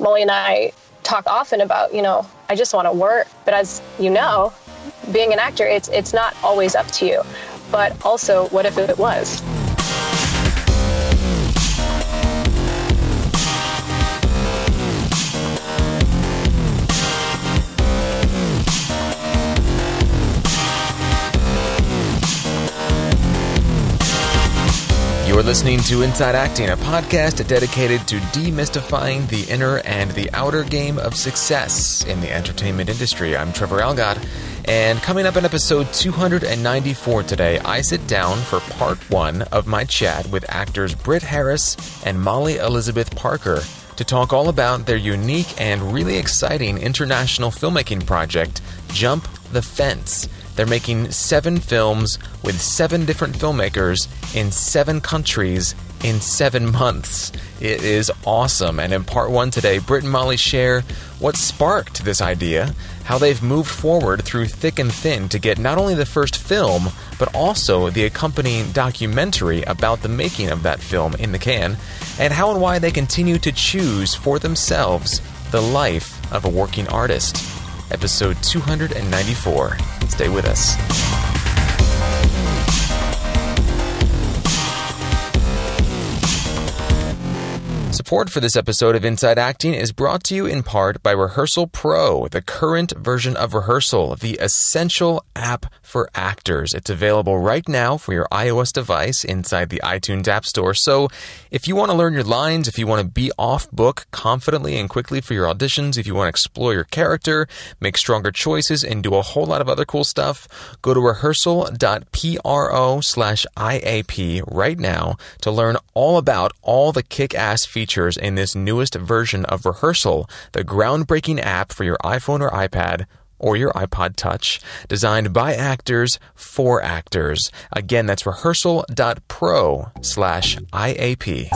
Molly and I talk often about, you know, I just want to work. But as you know, being an actor, it's it's not always up to you. But also, what if it was? Listening to Inside Acting, a podcast dedicated to demystifying the inner and the outer game of success in the entertainment industry. I'm Trevor Algatt, and coming up in episode 294 today, I sit down for part one of my chat with actors Britt Harris and Molly Elizabeth Parker to talk all about their unique and really exciting international filmmaking project, Jump the Fence. They're making seven films with seven different filmmakers in seven countries in seven months. It is awesome. And in part one today, Britt and Molly share what sparked this idea, how they've moved forward through thick and thin to get not only the first film, but also the accompanying documentary about the making of that film in the can, and how and why they continue to choose for themselves the life of a working artist episode 294. Stay with us. Support for this episode of Inside Acting is brought to you in part by Rehearsal Pro, the current version of Rehearsal, the essential app for actors. It's available right now for your iOS device inside the iTunes App Store. So if you want to learn your lines, if you want to be off book confidently and quickly for your auditions, if you want to explore your character, make stronger choices, and do a whole lot of other cool stuff, go to rehearsal.pro slash IAP right now to learn all about all the kick ass features features in this newest version of Rehearsal, the groundbreaking app for your iPhone or iPad or your iPod Touch, designed by actors for actors. Again, that's rehearsal.pro slash IAP.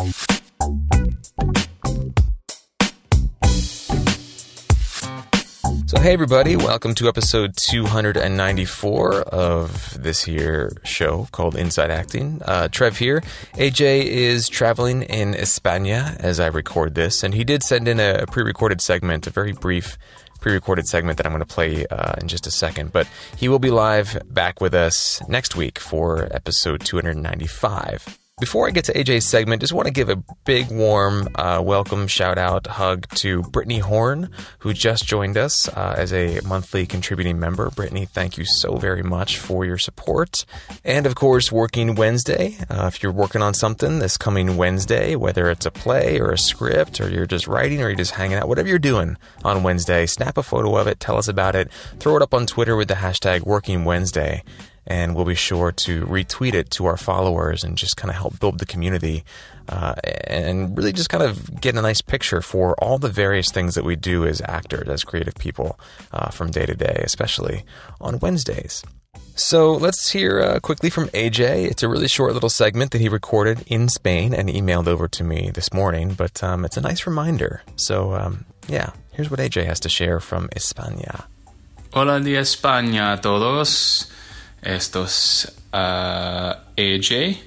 So, hey everybody, welcome to episode 294 of this here show called Inside Acting. Uh, Trev here. AJ is traveling in España as I record this, and he did send in a, pre recorded segment, a very brief pre recorded segment that I'm going to play uh, in just a second. But he will be live back with us next week for episode 295. Before I get to AJ's segment, just want to give a big, warm uh, welcome, shout out, hug to Brittany Horn, who just joined us uh, as a monthly contributing member. Brittany, thank you so very much for your support. And of course, Working Wednesday. Uh, if you're working on something this coming Wednesday, whether it's a play or a script, or you're just writing or you're just hanging out, whatever you're doing on Wednesday, snap a photo of it, tell us about it, throw it up on Twitter with the hashtag Working Wednesday and we'll be sure to retweet it to our followers and just kind of help build the community uh, and really just kind of get a nice picture for all the various things that we do as actors, as creative people uh, from day to day, especially on Wednesdays. So let's hear uh, quickly from AJ. It's a really short little segment that he recorded in Spain and emailed over to me this morning, but um, it's a nice reminder. So, um, yeah, here's what AJ has to share from España. Hola de España a todos. Estos uh, AJ.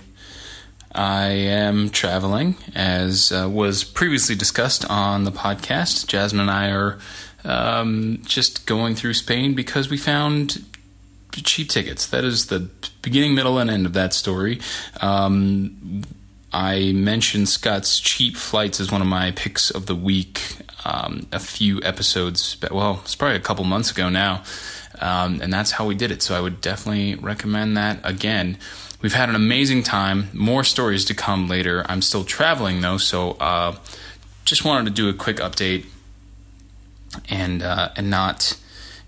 I am traveling, as uh, was previously discussed on the podcast. Jasmine and I are um, just going through Spain because we found cheap tickets. That is the beginning, middle, and end of that story. Um, I mentioned Scott's cheap flights as one of my picks of the week um, a few episodes, well, it's probably a couple months ago now. Um, and that's how we did it. So I would definitely recommend that again. We've had an amazing time. More stories to come later. I'm still traveling though, so uh, just wanted to do a quick update and uh, and not,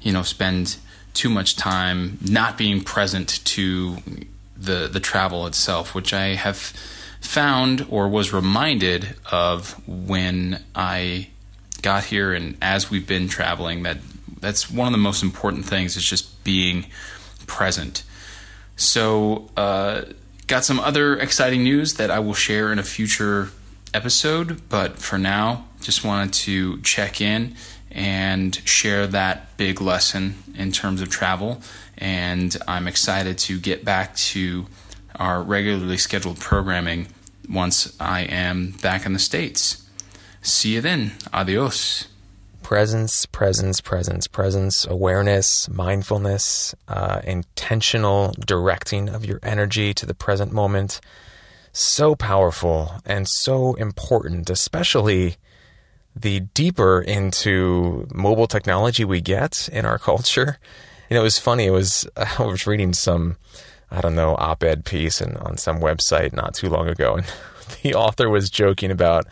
you know, spend too much time not being present to the the travel itself, which I have found or was reminded of when I got here and as we've been traveling that that's one of the most important things is just being present. So, uh, got some other exciting news that I will share in a future episode, but for now, just wanted to check in and share that big lesson in terms of travel. And I'm excited to get back to our regularly scheduled programming once I am back in the States. See you then. Adios. Presence, presence, presence, presence, awareness, mindfulness, uh, intentional directing of your energy to the present moment. So powerful and so important, especially the deeper into mobile technology we get in our culture. You know, it was funny. It was I was reading some, I don't know, op-ed piece and on some website not too long ago, and the author was joking about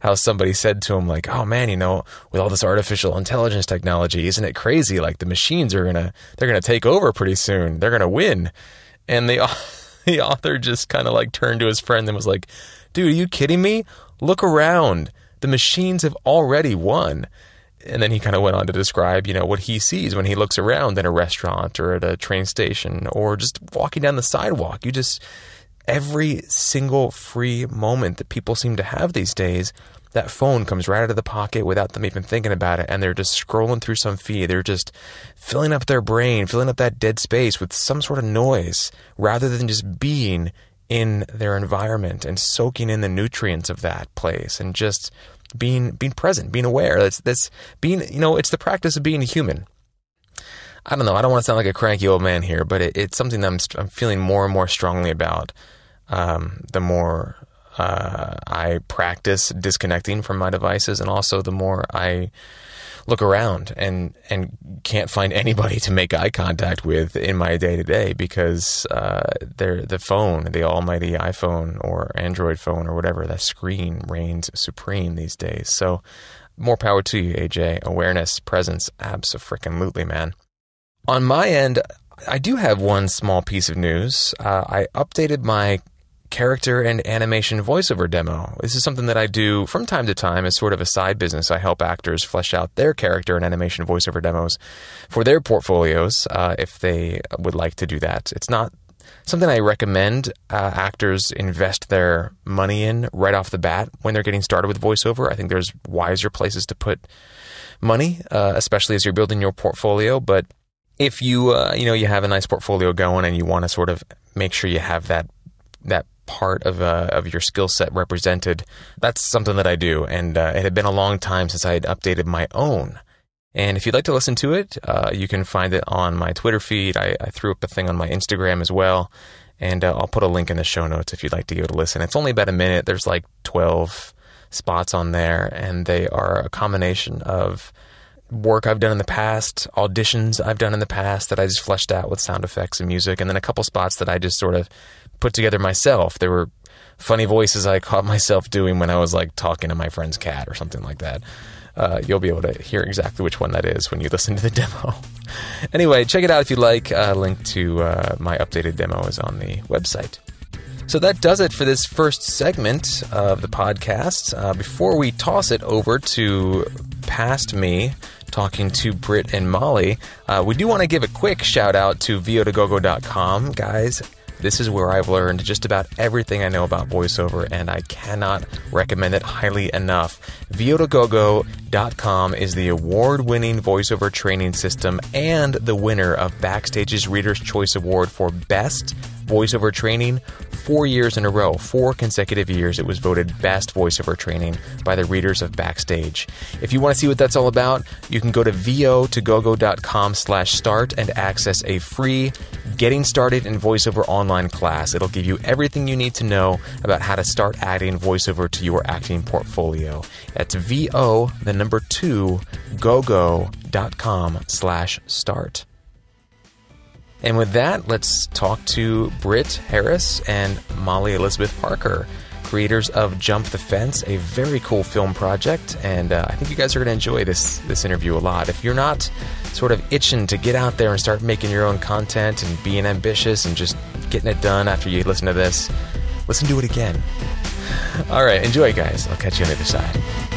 how somebody said to him like, "Oh man, you know, with all this artificial intelligence technology, isn't it crazy? Like the machines are gonna they're gonna take over pretty soon. They're gonna win." And the the author just kind of like turned to his friend and was like, "Dude, are you kidding me? Look around. The machines have already won." And then he kind of went on to describe, you know, what he sees when he looks around in a restaurant or at a train station or just walking down the sidewalk. You just every single free moment that people seem to have these days, that phone comes right out of the pocket without them even thinking about it. And they're just scrolling through some feed. They're just filling up their brain, filling up that dead space with some sort of noise rather than just being in their environment and soaking in the nutrients of that place and just being being present, being aware. That's that's being you know, it's the practice of being human. I don't know. I don't want to sound like a cranky old man here, but it, it's something that I'm, I'm feeling more and more strongly about um, the more uh, I practice disconnecting from my devices, and also the more I look around and and can't find anybody to make eye contact with in my day to day because uh, they're the phone, the almighty iPhone or Android phone or whatever, that screen reigns supreme these days. So more power to you, AJ. Awareness, presence, absolutely, man. On my end, I do have one small piece of news. Uh, I updated my character and animation voiceover demo. This is something that I do from time to time as sort of a side business. I help actors flesh out their character and animation voiceover demos for their portfolios uh, if they would like to do that. It's not something I recommend uh, actors invest their money in right off the bat when they're getting started with voiceover. I think there's wiser places to put money, uh, especially as you're building your portfolio. But if you uh, you know you have a nice portfolio going and you want to sort of make sure you have that that part of uh, of your skill set represented. That's something that I do, and uh, it had been a long time since I had updated my own. And if you'd like to listen to it, uh, you can find it on my Twitter feed. I, I, threw up a thing on my Instagram as well, and uh, I'll put a link in the show notes if you'd like to give it a listen. It's only about a minute. There's like twelve spots on there, and they are a combination of work I've done in the past, auditions I've done in the past that I just fleshed out with sound effects and music, and then a couple spots that I just sort of put together myself. There were funny voices I caught myself doing when I was like talking to my friend's cat or something like that. Uh, you'll be able to hear exactly which one that is when you listen to the demo. anyway, check it out if you like. Uh, link to uh, my updated demo is on the website. So that does it for this first segment of the podcast. Uh, before we toss it over to past me talking to Britt and Molly, uh, we do want to give a quick shout out to vo2gogo.com. Guys, this is where I've learned just about everything I know about voiceover, and I cannot recommend it highly enough. Vo2gogo.com is the award winning voiceover training system and the winner of Backstage's Reader's Choice Award for Best voiceover training four years in a row, four consecutive years. It was voted best voiceover training by the readers of Backstage. If you want to see what that's all about, you can go to vo2gogo.com slash start and access a free Getting Started in VoiceOver online class. It'll give you everything you need to know about how to start adding voiceover to your acting portfolio. That's vo, the number two, gogo.com slash start. And with that, let's talk to Britt Harris and Molly Elizabeth Parker, creators of Jump the Fence, a very cool film project. And uh, I think you guys are going to enjoy this this interview a lot. If you're not sort of itching to get out there and start making your own content and being ambitious and just getting it done after you listen to this, listen to it again. All right, enjoy, guys. I'll catch you on the other side.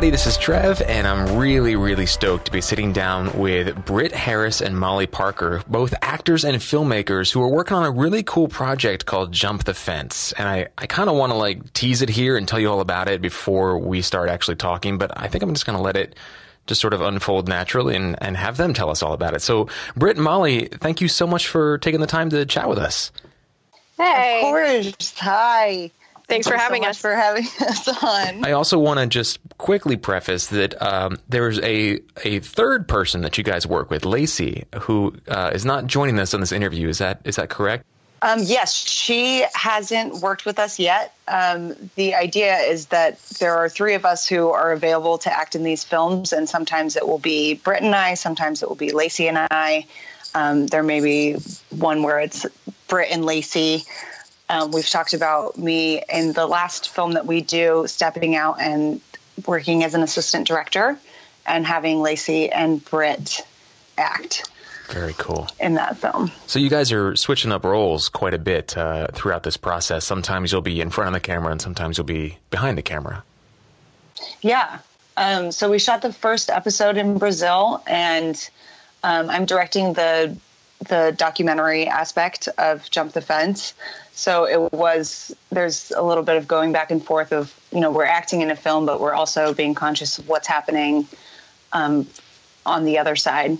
Everybody, this is Trev, and I'm really, really stoked to be sitting down with Britt Harris and Molly Parker, both actors and filmmakers who are working on a really cool project called Jump the Fence. And I, I kind of want to like tease it here and tell you all about it before we start actually talking, but I think I'm just going to let it just sort of unfold naturally and, and have them tell us all about it. So, Britt and Molly, thank you so much for taking the time to chat with us. Hey. Of course. Hi. Thanks for you so having us. For having us on. I also want to just quickly preface that um, there's a a third person that you guys work with, Lacey, who uh, is not joining us on this interview. Is that is that correct? Um, yes, she hasn't worked with us yet. Um, the idea is that there are three of us who are available to act in these films, and sometimes it will be Britt and I, sometimes it will be Lacey and I. Um, there may be one where it's Britt and Lacey. Um, we've talked about me in the last film that we do, stepping out and working as an assistant director, and having Lacey and Britt act Very cool. in that film. So you guys are switching up roles quite a bit uh, throughout this process. Sometimes you'll be in front of the camera, and sometimes you'll be behind the camera. Yeah. Um, so we shot the first episode in Brazil, and um, I'm directing the the documentary aspect of Jump the Fence. So it was there's a little bit of going back and forth of you know we're acting in a film, but we're also being conscious of what's happening um, on the other side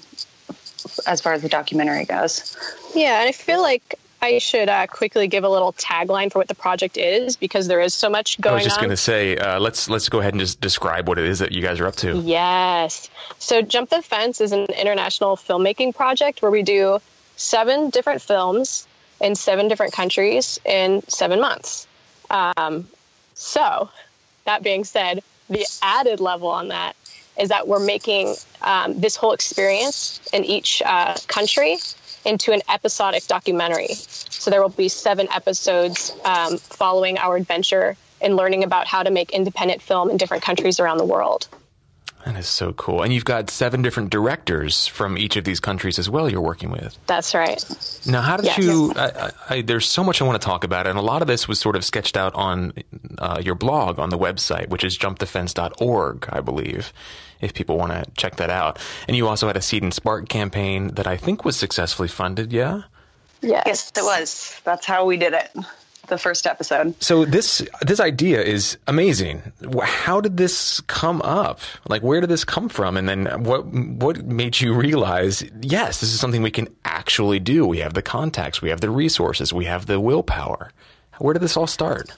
as far as the documentary goes. Yeah, and I feel like I should uh, quickly give a little tagline for what the project is because there is so much going on. I was just going to say, uh, let's let's go ahead and just describe what it is that you guys are up to. Yes. So Jump the Fence is an international filmmaking project where we do seven different films in seven different countries in seven months. Um, so, that being said, the added level on that is that we're making um, this whole experience in each uh, country into an episodic documentary. So there will be seven episodes um, following our adventure in learning about how to make independent film in different countries around the world. That is so cool. And you've got seven different directors from each of these countries as well. You're working with. That's right. Now, how did Yes. you? I, I, I, there's so much I want to talk about, and a lot of this was sort of sketched out on uh, your blog on the website, which is jumpthefence.org, I believe, if people want to check that out. And you also had a Seed and Spark campaign that I think was successfully funded. Yeah. Yes. Yes, it was. That's how we did it. The first episode. So this this idea is amazing. How did this come up? Like, where did this come from? And then what what made you realize? Yes, this is something we can actually do. We have the contacts, we have the resources, we have the willpower. Where did this all start?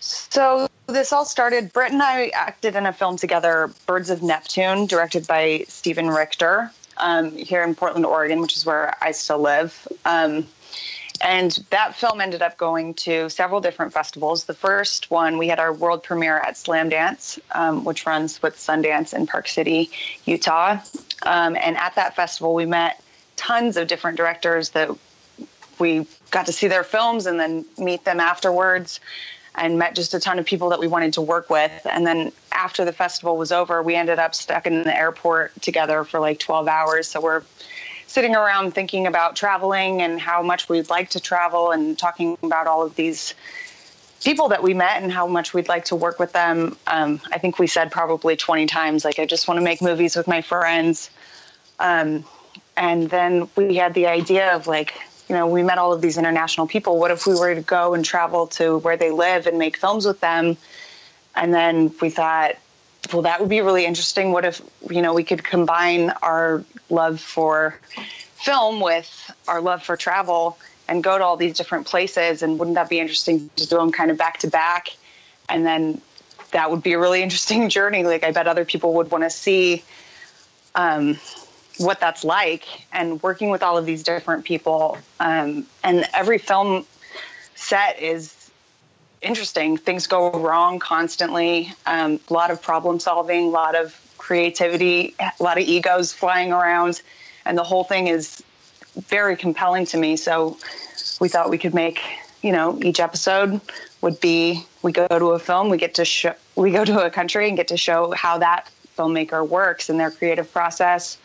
So this all started. Britt and I acted in a film together, Birds of Neptune, directed by Stephen Richter, um, here in Portland, Oregon, which is where I still live. Um, and that film ended up going to several different festivals. The first one, we had our world premiere at Slamdance, um, which runs with Sundance in Park City, Utah. Um, and at that festival, we met tons of different directors that we got to see their films and then meet them afterwards and met just a ton of people that we wanted to work with. And then after the festival was over, we ended up stuck in the airport together for like 12 hours. So we're sitting around thinking about traveling and how much we'd like to travel and talking about all of these people that we met and how much we'd like to work with them. Um, I think we said probably 20 times, like, I just want to make movies with my friends. Um, and then we had the idea of like, you know, we met all of these international people. What if we were to go and travel to where they live and make films with them? And then we thought, well, that would be really interesting. What if, you know, we could combine our love for film with our love for travel and go to all these different places? And wouldn't that be interesting to do them kind of back to back? And then that would be a really interesting journey. Like, I bet other people would want to see um, what that's like and working with all of these different people. Um, and every film set is interesting. Things go wrong constantly. Um, a lot of problem solving, a lot of creativity, a lot of egos flying around, and the whole thing is very compelling to me. So we thought we could make, you know, each episode would be we go to a film, we get to show, we go to a country and get to show how that filmmaker works and their creative process.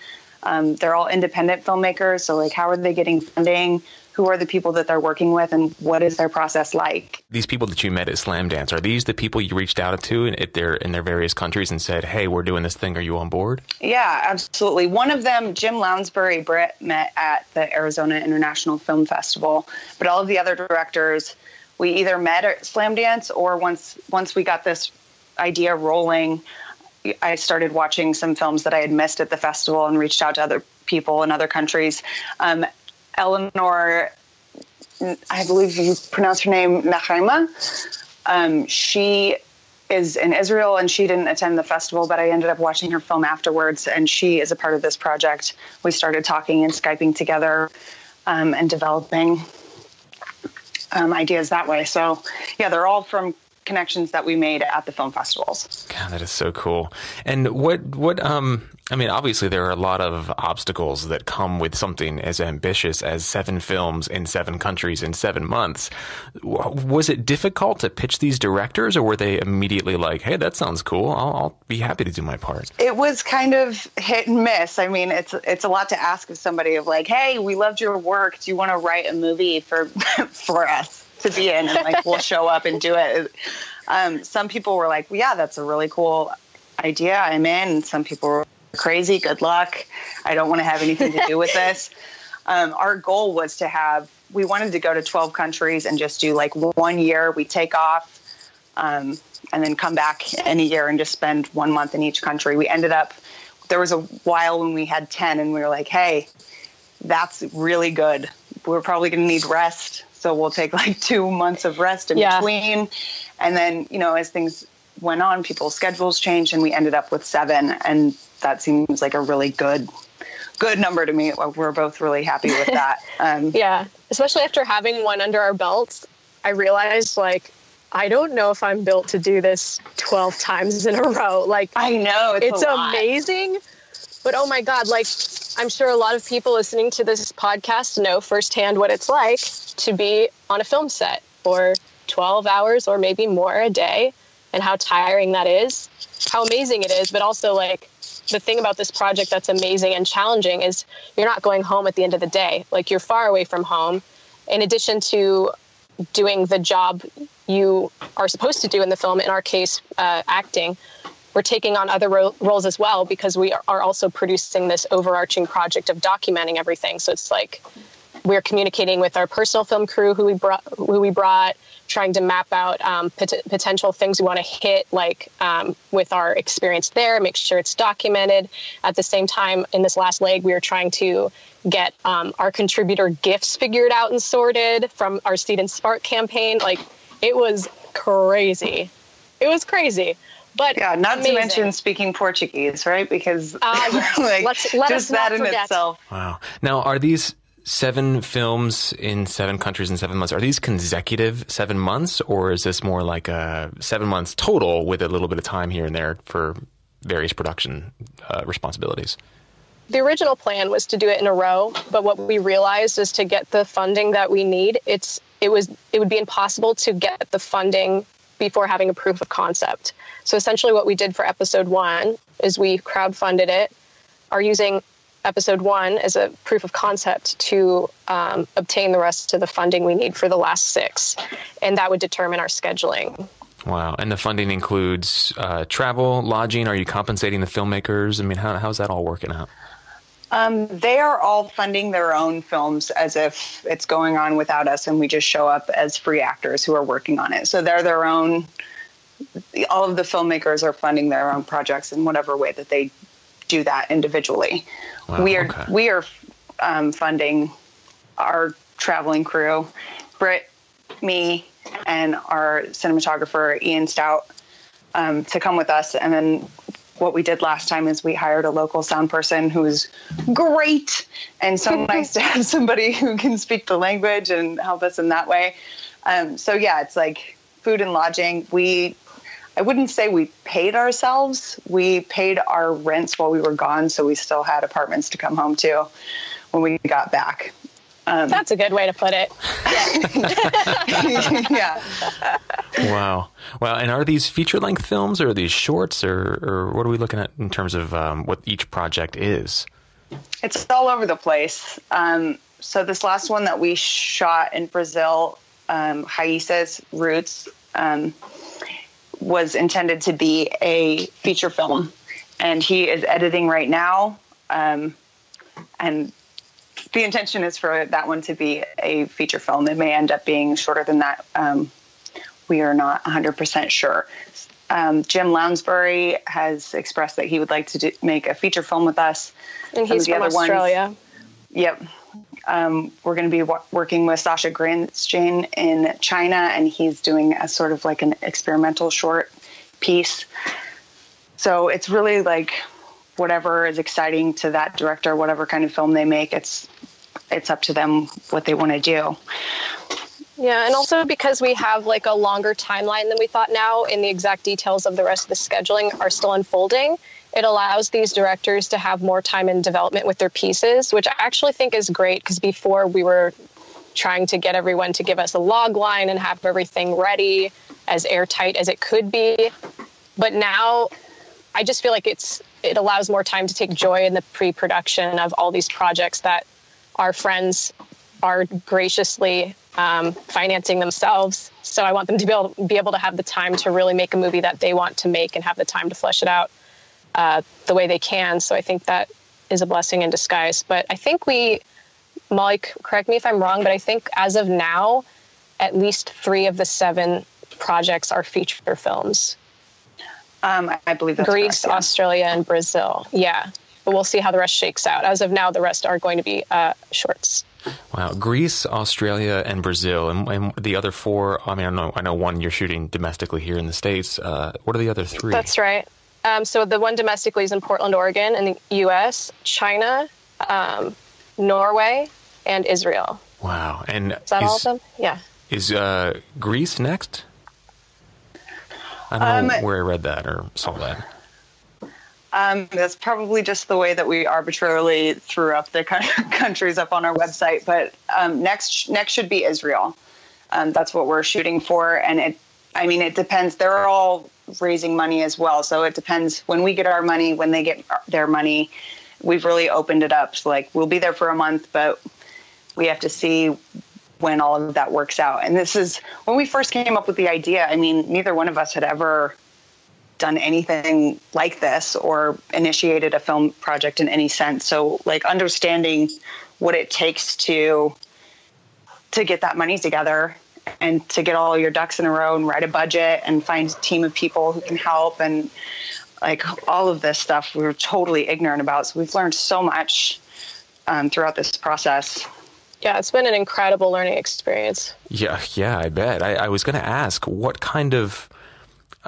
Um, they're all independent filmmakers, so like how are they getting funding? Who are the people that they're working with and what is their process like. These people that you met at Slamdance are these the people you reached out to in, if they're in their various countries and said, "Hey, we're doing this thing. Are you on board?" Yeah, absolutely. One of them, Jim Lounsbury Britt, met at the Arizona International Film Festival, but all of the other directors we either met at Slamdance or once once we got this idea rolling, I started watching some films that I had missed at the festival and reached out to other people in other countries. Um, Eleanor, I believe you pronounce her name Nachaima. Um, she is in Israel and she didn't attend the festival, but I ended up watching her film afterwards, and she is a part of this project. We started talking and Skyping together um, and developing um, ideas that way. So, yeah, they're all from connections that we made at the film festivals. God, that is so cool. And what what um I mean, obviously there are a lot of obstacles that come with something as ambitious as seven films in seven countries in seven months. Was it difficult to pitch these directors, or were they immediately like, "Hey, that sounds cool. I'll, I'll be happy to do my part"? It was kind of hit and miss. I mean, it's it's a lot to ask of somebody of like, "Hey, we loved your work. Do you want to write a movie for for us?" to be in and like we'll show up and do it. Um, some people were like, yeah, that's a really cool idea. I'm in. And some people were crazy. Good luck. I don't want to have anything to do with this. Um, our goal was to have, we wanted to go to 12 countries and just do like one year. We take off um, and then come back in a year and just spend one month in each country. We ended up, there was a while when we had 10 and we were like, hey, that's really good. We're probably going to need rest so we'll take like two months of rest in yeah. between. And then, you know, as things went on, people's schedules changed and we ended up with seven. And that seems like a really good good number to me. We're both really happy with that. Um, yeah, especially after having one under our belts, I realized like I don't know if I'm built to do this 12 times in a row. Like I know it's, it's amazing, but oh my god, like I'm sure a lot of people listening to this podcast know firsthand what it's like to be on a film set for 12 hours or maybe more a day and how tiring that is, how amazing it is, but also like the thing about this project that's amazing and challenging is you're not going home at the end of the day. Like you're far away from home. In addition to doing the job you are supposed to do in the film, in our case, uh, acting, we're taking on other ro- roles as well because we are also producing this overarching project of documenting everything. So it's like we're communicating with our personal film crew who we brought, who we brought, trying to map out um, pot- potential things we want to hit, like um, with our experience there, make sure it's documented. At the same time, in this last leg, we were trying to get um, our contributor gifts figured out and sorted from our Seed and Spark campaign. Like it was crazy. It was crazy. But yeah, not amazing. to mention speaking Portuguese, right? Because uh, like let's, let just that in forget. itself. Wow. Now, are these seven films in seven countries in seven months? Are these consecutive seven months, or is this more like a seven months total with a little bit of time here and there for various production uh, responsibilities? The original plan was to do it in a row, but what we realized is to get the funding that we need, it's it was it would be impossible to get the funding before having a proof of concept. So essentially, what we did for episode one is we crowdfunded it, are using episode one as a proof of concept to um, obtain the rest of the funding we need for the last six, and that would determine our scheduling. Wow. And the funding includes uh, travel, lodging. Are you compensating the filmmakers? I mean, how, how's that all working out? Um, they are all funding their own films as if it's going on without us, and we just show up as free actors who are working on it. So they're their own. All of the filmmakers are funding their own projects in whatever way that they do that individually. Wow, we are okay. we are um, funding our traveling crew, Britt, me, and our cinematographer Ian Stout um, to come with us, and then what we did last time is we hired a local sound person who was great and so nice to have somebody who can speak the language and help us in that way. Um, so yeah, it's like food and lodging. We, I wouldn't say we paid ourselves. We paid our rents while we were gone, so we still had apartments to come home to when we got back. Um, That's a good way to put it. yeah. wow. Wow. And are these feature length films or are these shorts or, or what are we looking at in terms of um, what each project is? It's all over the place. Um, so this last one that we shot in Brazil, um, Raíces Roots, um, was intended to be a feature film, and he is editing right now. Um, and the intention is for that one to be a feature film. It may end up being shorter than that. Um, we are not 100% sure. Um, Jim Lounsbury has expressed that he would like to do, make a feature film with us. And he's from Australia. Ones, yep. Um, we're going to be w- working with Sasha Grandstein in China, and he's doing a sort of like an experimental short piece. So it's really like whatever is exciting to that director, whatever kind of film they make, it's it's up to them what they want to do. Yeah, and also because we have like a longer timeline than we thought now, and the exact details of the rest of the scheduling are still unfolding. It allows these directors to have more time in development with their pieces, which I actually think is great because before we were trying to get everyone to give us a log line and have everything ready as airtight as it could be. But now I just feel like it's it allows more time to take joy in the pre-production of all these projects that our friends are graciously um, financing themselves. So I want them to be able, be able to have the time to really make a movie that they want to make and have the time to flesh it out uh, the way they can. So I think that is a blessing in disguise. But I think we, Molly, correct me if I'm wrong, but I think as of now, at least three of the seven projects are feature films. Um, I believe that's Greece, correct, yeah. Australia, and Brazil. Yeah. But we'll see how the rest shakes out. As of now, the rest are going to be uh, shorts. Wow, Greece, Australia, and Brazil, and, and, the other four. I mean, I know, I know one you're shooting domestically here in the states. Uh, what are the other three? That's right. Um, so the one domestically is in Portland, Oregon, in the U.S., China, um, Norway, and Israel. Wow, and is that is, all of them? Yeah. Is uh, Greece next? I don't know um, where I read that or saw that. Um, that's probably just the way that we arbitrarily threw up the countries up on our website. But um, next, next should be Israel. Um, that's what we're shooting for, and it. I mean, it depends. They're all raising money as well, so it depends when we get our money, when they get their money. We've really opened it up. So like, we'll be there for a month, but we have to see when all of that works out. And this is when we first came up with the idea. I mean, neither one of us had ever done anything like this or initiated a film project in any sense. So like understanding what it takes to to get that money together and to get all your ducks in a row and write a budget and find a team of people who can help and like all of this stuff we were totally ignorant about. So we've learned so much um, throughout this process. Yeah, it's been an incredible learning experience. Yeah, yeah, I bet. I, I was going to ask what kind of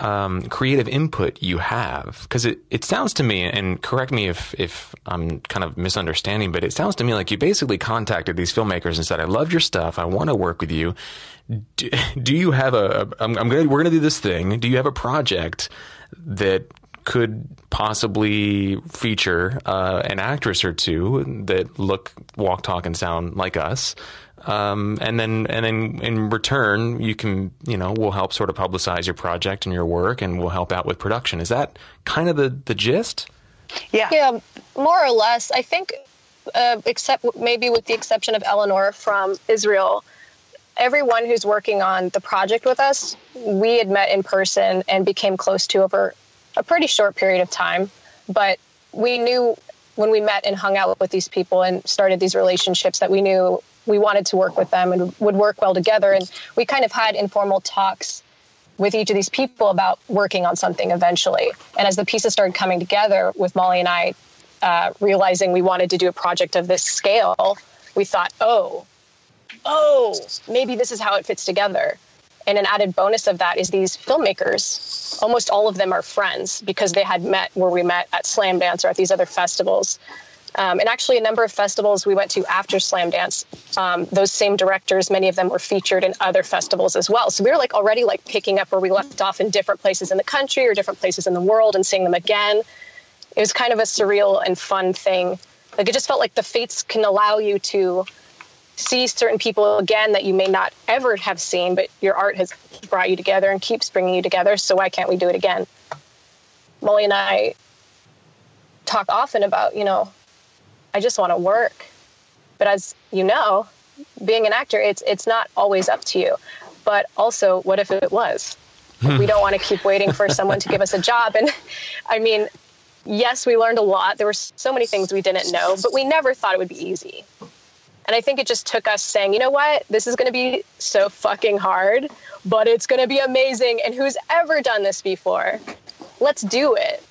um, creative input you have? Because it, it sounds to me, and correct me if, if I'm kind of misunderstanding, but it sounds to me like you basically contacted these filmmakers and said, I love your stuff. I want to work with you. Do, do you have a, I'm, I'm gonna, we're going to do this thing. Do you have a project that could possibly feature uh, an actress or two that look, walk, talk, and sound like us? Um, and then and then in return, you can you know we'll help sort of publicize your project and your work, and we'll help out with production. Is that kind of the the gist? Yeah, yeah, more or less. I think, uh, except maybe with the exception of Eleanor from Israel, everyone who's working on the project with us, we had met in person and became close to over a pretty short period of time. But we knew when we met and hung out with these people and started these relationships that we knew we wanted to work with them and would work well together. And we kind of had informal talks with each of these people about working on something eventually. And as the pieces started coming together with Molly and I uh, realizing we wanted to do a project of this scale, we thought, oh, oh, maybe this is how it fits together. And an added bonus of that is these filmmakers, almost all of them are friends because they had met where we met at Slamdance or at these other festivals. Um, and actually, a number of festivals we went to after Slamdance, um, those same directors, many of them were featured in other festivals as well. So we were like already like picking up where we left off in different places in the country or different places in the world and seeing them again. It was kind of a surreal and fun thing. Like it just felt like the fates can allow you to see certain people again that you may not ever have seen, but your art has brought you together and keeps bringing you together. So why can't we do it again? Molly and I talk often about, you know, I just want to work. But as you know, being an actor, it's it's not always up to you. But also, what if it was? we don't want to keep waiting for someone to give us a job. And I mean, yes, we learned a lot. There were so many things we didn't know, but we never thought it would be easy. And I think it just took us saying, you know what, this is going to be so fucking hard, but it's going to be amazing. And who's ever done this before? Let's do it.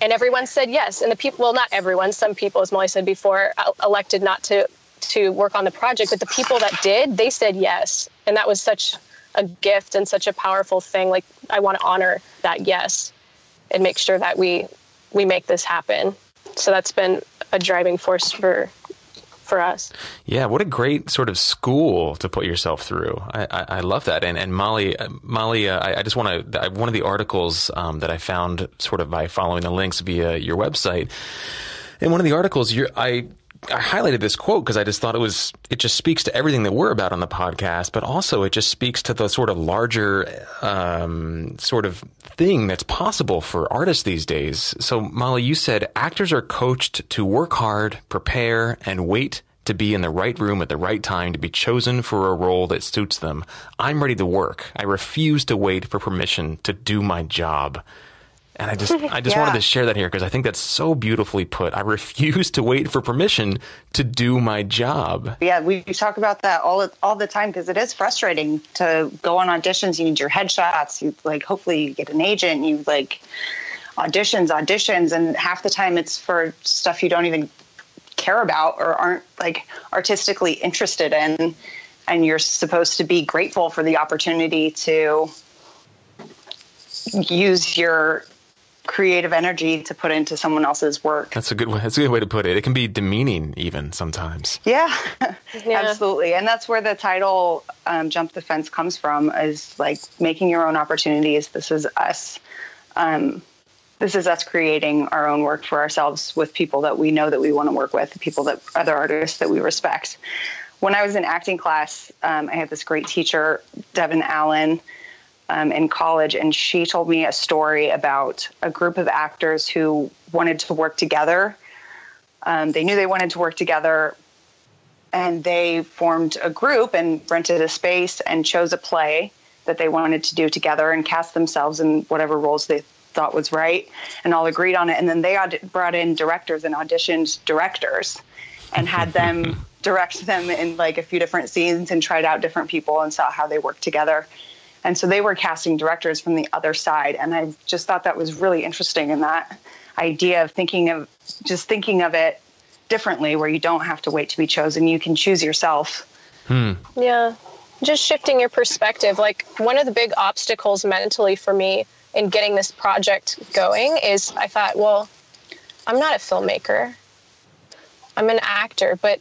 And everyone said yes. And the people, well, not everyone, some people, as Molly said before, uh, elected not to to work on the project. But the people that did, they said yes. And that was such a gift and such a powerful thing. Like I want to honor that yes and make sure that we we make this happen. So that's been a driving force for for us. Yeah, what a great sort of school to put yourself through. I, I, I love that. And and Molly, uh, Molly, uh, I, I, just want to one of the articles um, that I found sort of by following the links via your website. In one of the articles, I I highlighted this quote because I just thought it was, it just speaks to everything that we're about on the podcast, but also it just speaks to the sort of larger, um, sort of thing that's possible for artists these days. So, Molly, you said actors are coached to work hard, prepare, and wait to be in the right room at the right time to be chosen for a role that suits them. I'm ready to work. I refuse to wait for permission to do my job. And I just, I just yeah. wanted to share that here because I think that's so beautifully put. I refuse to wait for permission to do my job. Yeah, we talk about that all all the time because it is frustrating to go on auditions. You need your headshots. You like, hopefully, you get an agent. You like auditions, auditions, and half the time it's for stuff you don't even care about or aren't like artistically interested in. And you're supposed to be grateful for the opportunity to use your creative energy to put into someone else's work. That's a good way. That's a good way to put it. It can be demeaning even sometimes. Yeah, yeah. absolutely. And that's where the title um, "Jump the Fence" comes from. Is like making your own opportunities. This is us. Um, this is us creating our own work for ourselves with people that we know that we want to work with, people that other artists that we respect. When I was in acting class, um, I had this great teacher, Devin Allen um, in college, and she told me a story about a group of actors who wanted to work together. Um, they knew they wanted to work together, and they formed a group and rented a space and chose a play that they wanted to do together and cast themselves in whatever roles they thought was right, and all agreed on it. And then they aud- brought in directors and auditioned directors and had them direct them in like a few different scenes and tried out different people and saw how they worked together and so they were casting directors from the other side. And i just thought that was really interesting in that idea of thinking of just thinking of it differently where you don't have to wait to be chosen. You can choose yourself. Hmm. yeah. Just shifting your perspective. Like one of the big obstacles mentally for me in getting this project going is i thought well i'm not a filmmaker. I'm an actor but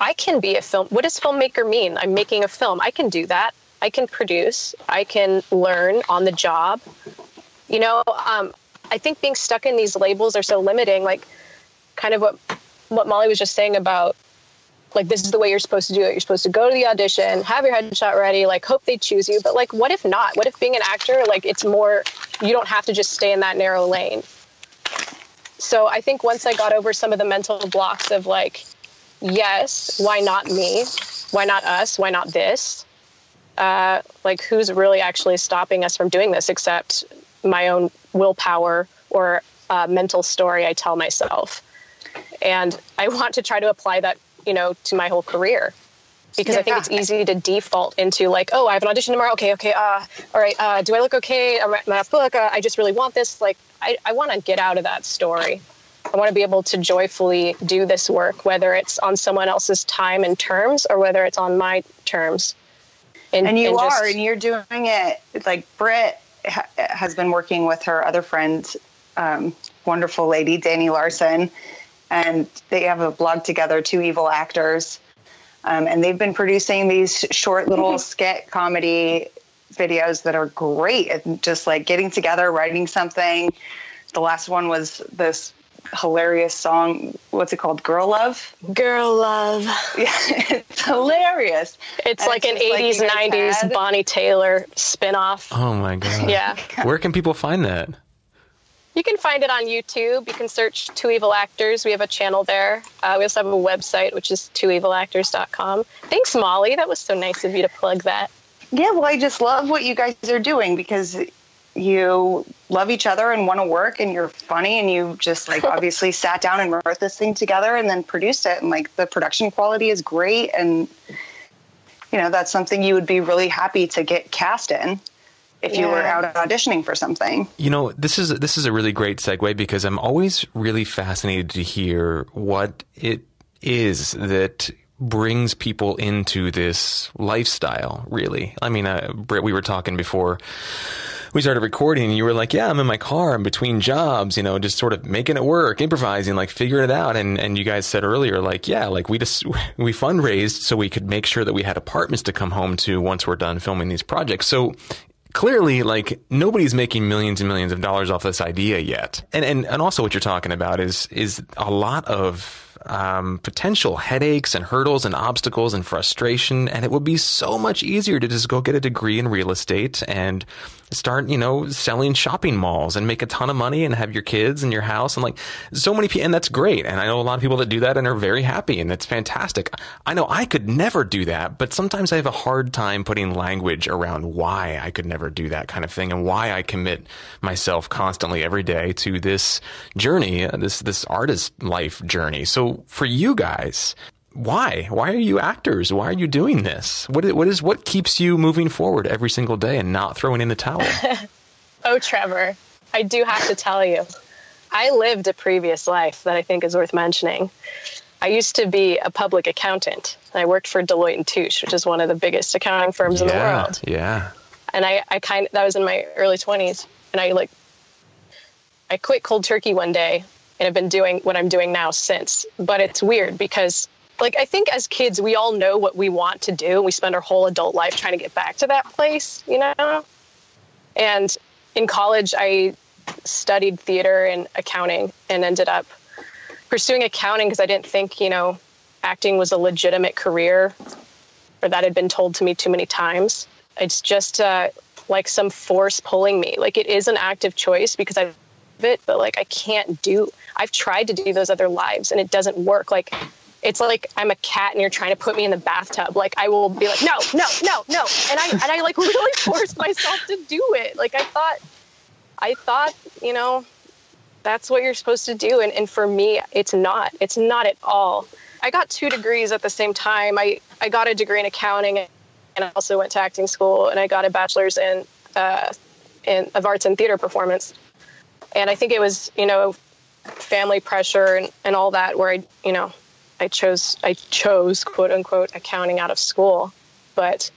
i can be a film what does filmmaker mean? I'm making a film. I can do that I can produce, I can learn on the job. You know, um, I think being stuck in these labels are so limiting. Like, kind of what what Molly was just saying about like this is the way you're supposed to do it. You're supposed to go to the audition, have your headshot ready, like hope they choose you. But like, what if not? What if being an actor, like it's more, you don't have to just stay in that narrow lane. So I think once I got over some of the mental blocks of like, yes, why not me? Why not us? Why not this? Uh, like who's really actually stopping us from doing this except my own willpower or uh, mental story I tell myself. And I want to try to apply that, you know, to my whole career because yeah. I think it's easy to default into like, oh, I have an audition tomorrow. Okay, okay. Uh, all right. Uh, do I look okay? Am I, feel like uh, I just really want this? Like, I, I want to get out of that story. I want to be able to joyfully do this work, whether it's on someone else's time and terms or whether it's on my terms. And, and you and are, and you're doing it like Britt ha- has been working with her other friend, um, wonderful lady, Danny Larson, and they have a blog together, Two Evil Actors. Um, and they've been producing these short little skit comedy videos that are great and just like getting together, writing something. The last one was this hilarious song. What's it called? Girl Love? Girl Love. Yeah, it's hilarious. It's and like it's an 80s, like 90s Bonnie Tyler spinoff. Oh my God. Yeah. Where can people find that? You can find it on YouTube. You can search Two Evil Actors. We have a channel there. Uh, we also have a website, which is twoevilactors.com. Thanks, Molly. That was so nice of you to plug that. Yeah, well, I just love what you guys are doing because you love each other and want to work and you're funny and you just like obviously sat down and wrote this thing together and then produced it and like the production quality is great and you know that's something you would be really happy to get cast in if you were out auditioning for something. You know, this is this is a really great segue because I'm always really fascinated to hear what it is that brings people into this lifestyle. Really, I mean, uh, Britt, we were talking before we started recording and you were like, yeah, I'm in my car. I'm between jobs, you know, just sort of making it work, improvising, like figuring it out. And, and you guys said earlier, like, yeah, like we just, we fundraised so we could make sure that we had apartments to come home to once we're done filming these projects. So clearly like nobody's making millions and millions of dollars off this idea yet. And, and, and also what you're talking about is, is a lot of, um, potential headaches and hurdles and obstacles and frustration. And it would be so much easier to just go get a degree in real estate and start, you know, selling shopping malls and make a ton of money and have your kids and your house and like so many people. And that's great. And I know a lot of people that do that and are very happy and it's fantastic. I know I could never do that, but sometimes I have a hard time putting language around why I could never do that kind of thing and why I commit myself constantly every day to this journey, this, this artist life journey. So for you guys, why? Why are you actors? Why are you doing this? What is, what is what keeps you moving forward every single day and not throwing in the towel? oh, Trevor, I do have to tell you, I lived a previous life that I think is worth mentioning. I used to be a public accountant. I worked for Deloitte and Touche, which is one of the biggest accounting firms yeah, in the world. Yeah. And I, I kind of, that was in my early 20s. And I like, I quit cold turkey one day and I've been doing what I'm doing now since. But it's weird because like I think as kids we all know what we want to do. And we spend our whole adult life trying to get back to that place, you know? And in college I studied theater and accounting and ended up pursuing accounting because I didn't think, you know, acting was a legitimate career or that had been told to me too many times. It's just uh, like some force pulling me. Like it is an active choice because I it, but like I can't do. I've tried to do those other lives and it doesn't work. Like it's like I'm a cat and you're trying to put me in the bathtub. Like I will be like, no, no, no, no, and I and I like really forced myself to do it. Like I thought, I thought, you know, that's what you're supposed to do, and and for me, it's not. It's not at all. I got two degrees at the same time. I I got a degree in accounting, and I also went to acting school, and I got a bachelor's in uh, in of arts and theater performance. And I think it was, you know, family pressure and, and all that where I, you know, I chose I chose quote unquote accounting out of school, but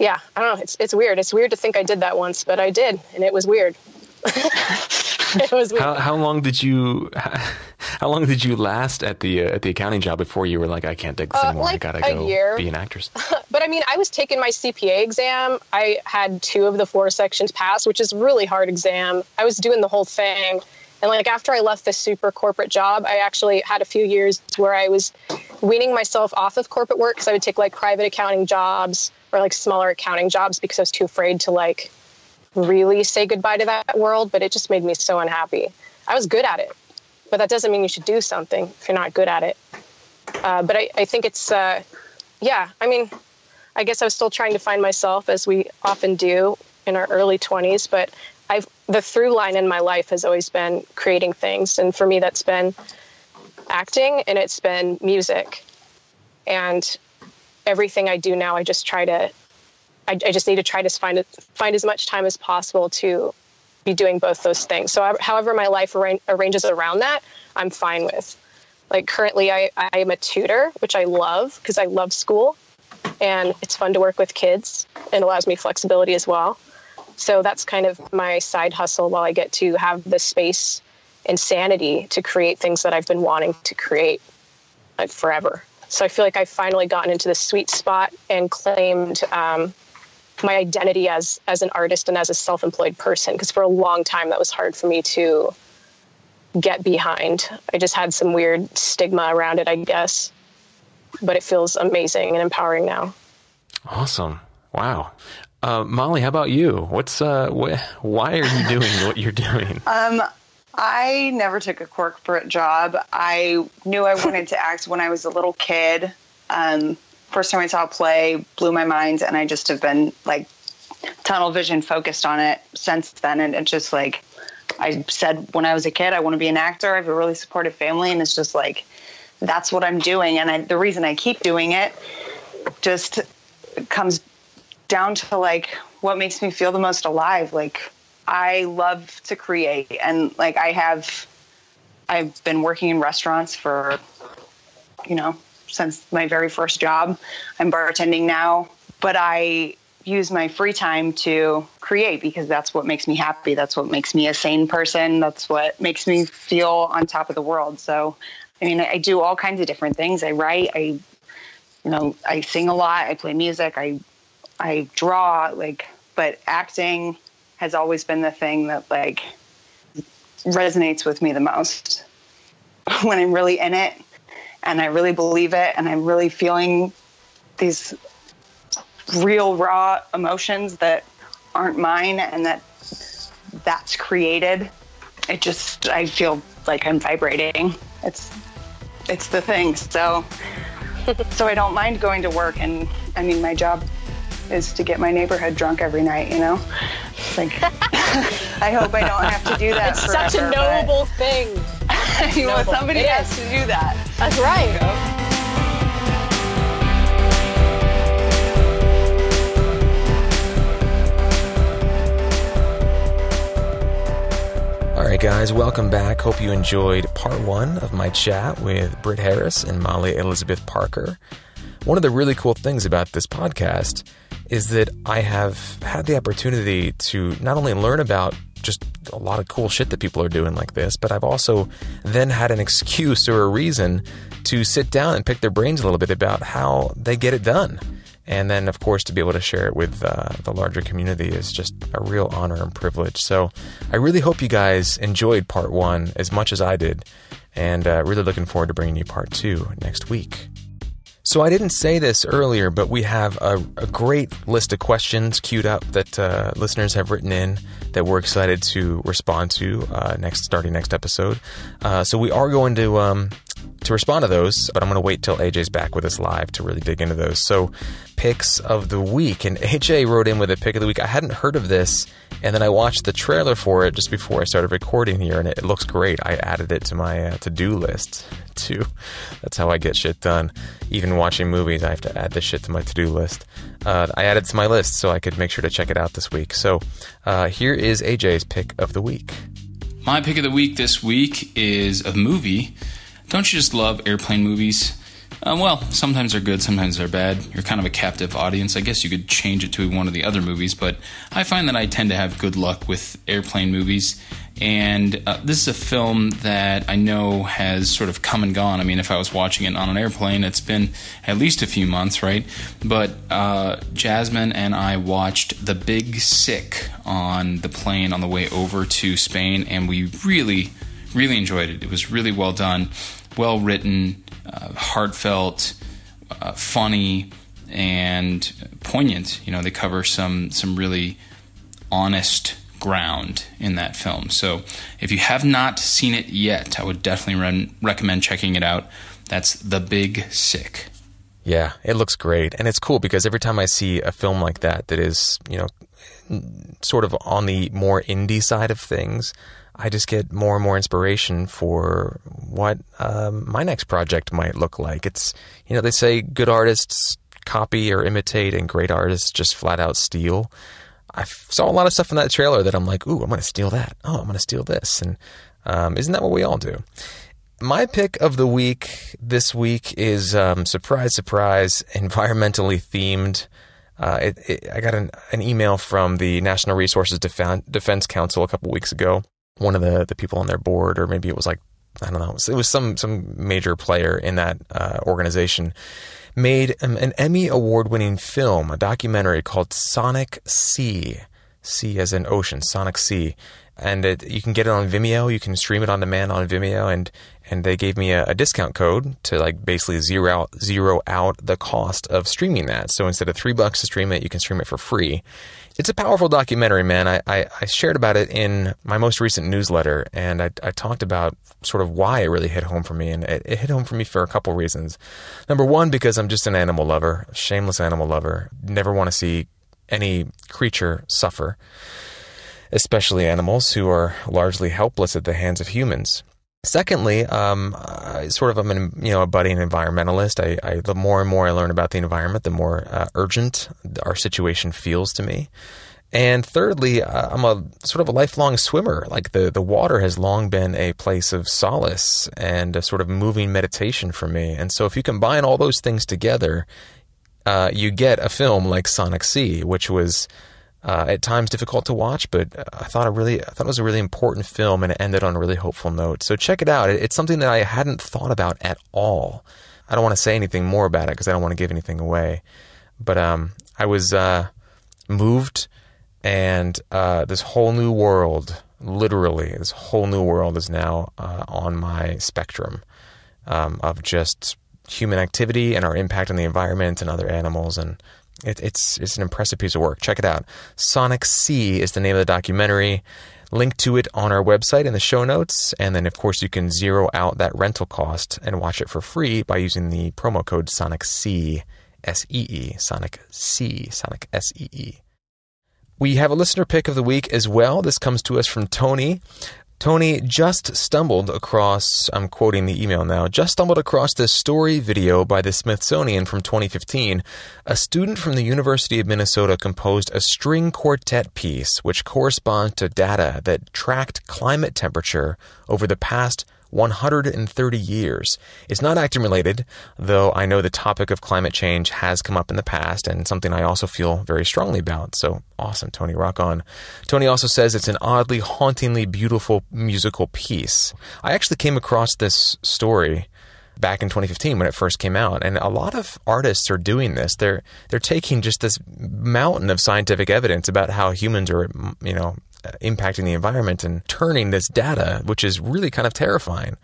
yeah, I don't know. It's it's weird. It's weird to think I did that once, but I did, and it was weird. it was weird. How, how long did you how long did you last at the uh, at the accounting job before you were like I can't take this uh, anymore. Like I gotta go year. be an actress. but I mean, I was taking my CPA exam. I had two of the four sections passed, which is really hard exam. I was doing the whole thing. And like after I left this super corporate job, I actually had a few years where I was weaning myself off of corporate work because I would take like private accounting jobs or like smaller accounting jobs because I was too afraid to like really say goodbye to that world. But it just made me so unhappy. I was good at it, but that doesn't mean you should do something if you're not good at it. Uh, but I, I think it's, uh, yeah, I mean, I guess I was still trying to find myself as we often do in our early 20s, but the through line in my life has always been creating things, and for me, that's been acting and it's been music, and everything I do now, I just try to, I, I just need to try to find find as much time as possible to be doing both those things. So, however my life arranges around that, I'm fine with. Like currently, I I am a tutor, which I love because I love school, and it's fun to work with kids and allows me flexibility as well. So that's kind of my side hustle while I get to have the space and sanity to create things that I've been wanting to create like forever. So I feel like I've finally gotten into the sweet spot and claimed um, my identity as as an artist and as a self-employed person. Because for a long time that was hard for me to get behind. I just had some weird stigma around it, I guess. But it feels amazing and empowering now. Awesome. Wow. Uh, Molly, how about you? What's uh, wh- why are you doing what you're doing? Um, I never took a corporate job. I knew I wanted to act when I was a little kid. Um, first time I saw a play blew my mind, and I just have been like tunnel vision focused on it since then. And it's just like I said when I was a kid, I want to be an actor. I have a really supportive family, and it's just like that's what I'm doing. And I, the reason I keep doing it just comes down to like what makes me feel the most alive. Like I love to create, and like I have, I've been working in restaurants for, you know, since my very first job. I'm bartending now, but I use my free time to create because that's what makes me happy. That's what makes me a sane person. That's what makes me feel on top of the world. So, I mean, I do all kinds of different things. I write, I, you know, I sing a lot, I play music, I, I draw, like, but acting has always been the thing that, like, resonates with me the most. When I'm really in it and I really believe it and I'm really feeling these real raw emotions that aren't mine and that that's created it just i feel like i'm vibrating. It's it's the thing. So so i don't mind going to work and i mean my job is to get my neighborhood drunk every night you know like i hope i don't have to do that It's forever, such a noble thing. but, you know, somebody It has is. to do that That's right. All right, guys, welcome back. Hope you enjoyed part one of my chat with Britt Harris and Molly Elizabeth Parker. One of the really cool things about this podcast is that I have had the opportunity to not only learn about just a lot of cool shit that people are doing like this, but I've also then had an excuse or a reason to sit down and pick their brains a little bit about how they get it done. And then, of course, to be able to share it with uh, the larger community is just a real honor and privilege. So I really hope you guys enjoyed part one as much as I did, and uh, really looking forward to bringing you part two next week. So I didn't say this earlier, but we have a, a great list of questions queued up that uh, listeners have written in that we're excited to respond to uh, next, starting next episode. Uh, so we are going to um, to respond to those, but I'm going to wait till AJ's back with us live to really dig into those. So picks of the week, and AJ wrote in with a pick of the week. I hadn't heard of this, and then I watched the trailer for it just before I started recording here, and it, looks great. I added it to my uh, to do list too. That's how I get shit done. Even watching movies, I have to add this shit to my to do list. Uh, I added to my list so I could make sure to check it out this week. So uh, here is AJ's pick of the week. My pick of the week this week is a movie. Don't you just love airplane movies? Uh, well, sometimes they're good, sometimes they're bad. You're kind of a captive audience. I guess you could change it to one of the other movies, but I find that I tend to have good luck with airplane movies. And uh, this is a film that I know has sort of come and gone. I mean, if I was watching it on an airplane, it's been at least a few months, right? But uh, Jasmine and I watched The Big Sick on the plane on the way over to Spain, and we really, really enjoyed it. It was really well done, well written, uh, heartfelt, uh, funny, and poignant. You know, they cover some some really honest ground in that film. So, if you have not seen it yet, I would definitely re- recommend checking it out. That's The Big Sick. Yeah, it looks great. And it's cool because every time I see a film like that that is, you know, sort of on the more indie side of things, I just get more and more inspiration for what um, my next project might look like. It's, you know, they say good artists copy or imitate and great artists just flat out steal. I saw a lot of stuff in that trailer that I'm like, ooh, I'm going to steal that. Oh, I'm going to steal this. And um, isn't that what we all do? My pick of the week this week is um, surprise, surprise, environmentally themed. Uh, it, it, I got an, an, email from the National Resources Defen- Defense Council a couple weeks ago. One of the, the people on their board, or maybe it was like I don't know, it was some some major player in that uh, organization, made an, an Emmy award winning film, a documentary called Sonic Sea. Sea as in ocean, Sonic Sea. and it, you can get it on Vimeo. You can stream it on demand on Vimeo, and and they gave me a, a, discount code to like basically zero out zero out the cost of streaming that. So instead of three bucks to stream it, you can stream it for free. It's a powerful documentary, man. I, I, I shared about it in my most recent newsletter, and I, I talked about sort of why it really hit home for me, and it, it hit home for me for a couple reasons. Number one, because I'm just an animal lover, shameless animal lover. Never want to see any creature suffer especially animals who are largely helpless at the hands of humans. Secondly, um, I sort of I'm an, you know a budding environmentalist. I, I, the more and more I learn about the environment, the more uh, urgent our situation feels to me. And thirdly, uh, I'm a sort of a lifelong swimmer. Like the the water has long been a place of solace and a sort of moving meditation for me. And so if you combine all those things together, uh, you get a film like Sonic Sea, which was uh, at times difficult to watch, but I thought a really, I thought it was a really important film, and it ended on a really hopeful note. So check it out. It's something that I hadn't thought about at all. I don't want to say anything more about it because I don't want to give anything away. But um, I was uh, moved, and uh, this whole new world, literally, this whole new world is now uh, on my spectrum um, of just human activity and our impact on the environment and other animals and it, it's it's an impressive piece of work. Check it out. Sonic Sea is the name of the documentary. Link to it on our website in the show notes, and then of course you can zero out that rental cost and watch it for free by using the promo code Sonic C S E E Sonic C Sonic S E E. We have a listener pick of the week as well. This comes to us from Tony. Tony just stumbled across, I'm quoting the email now, just stumbled across this story video by the Smithsonian from 2015. A student from the University of Minnesota composed a string quartet piece which corresponds to data that tracked climate temperature over the past 130 years. It's not acting related, though I know the topic of climate change has come up in the past and something I also feel very strongly about. So awesome, Tony, rock on. Tony also says it's an oddly, hauntingly beautiful musical piece. I actually came across this story back in 2015 when it first came out and a lot of artists are doing this they're they're taking just this mountain of scientific evidence about how humans are you know impacting the environment and turning this data, which is really kind of terrifying,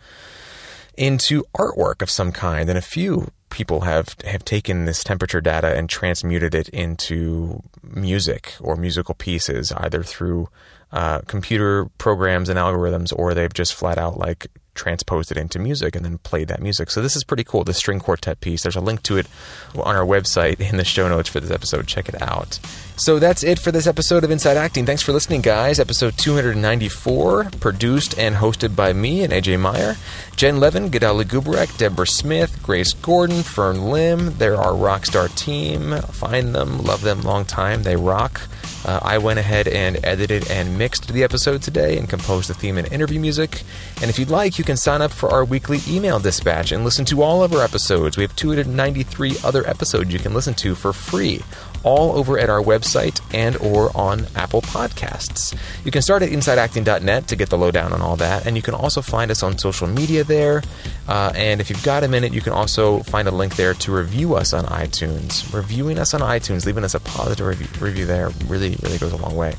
into artwork of some kind. And a few people have have taken this temperature data and transmuted it into music or musical pieces, either through uh, computer programs and algorithms, or they've just flat out like transposed it into music and then played that music. So this is pretty cool. The string quartet piece. There's a link to it on our website in the show notes for this episode. Check it out. So that's it for this episode of Inside Acting. Thanks for listening, guys. Episode 294, produced and hosted by me and AJ Meyer, Jen Levin, Gedali Gubarek, Deborah Smith, Grace Gordon, Fern Lim. They're our rockstar team. Find them, love them, long time. They rock. Uh, I went ahead and edited and mixed the episode today and composed the theme and interview music. And if you'd like, you can sign up for our weekly email dispatch and listen to all of our episodes. We have 293 other episodes you can listen to for free all over at our website and or on Apple Podcasts. You can start at insideacting.net to get the lowdown on all that, and you can also find us on social media there. Uh, and if you've got a minute, you can also find a link there to review us on iTunes. Reviewing us on iTunes, leaving us a positive review, review there really, really goes a long way.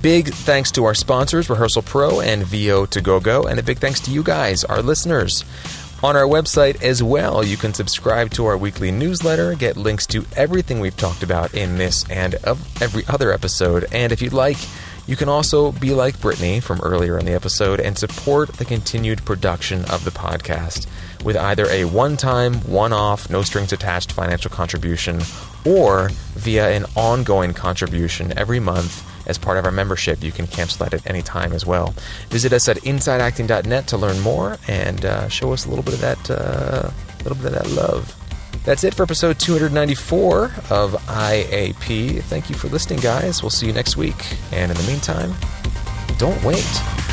Big thanks to our sponsors, Rehearsal Pro and VO2GoGo, and a big thanks to you guys, our listeners. On our website as well, you can subscribe to our weekly newsletter, get links to everything we've talked about in this and every other episode. And if you'd like, you can also be like Brittany from earlier in the episode and support the continued production of the podcast with either a one time, one off, no strings attached financial contribution or via an ongoing contribution every month as part of our membership. You can cancel that at any time as well. Visit us at insideacting.net to learn more and uh, show us a little bit of that, uh, little bit of that love. That's it for episode 294 of IAP. Thank you for listening, guys. We'll see you next week. And in the meantime, don't wait.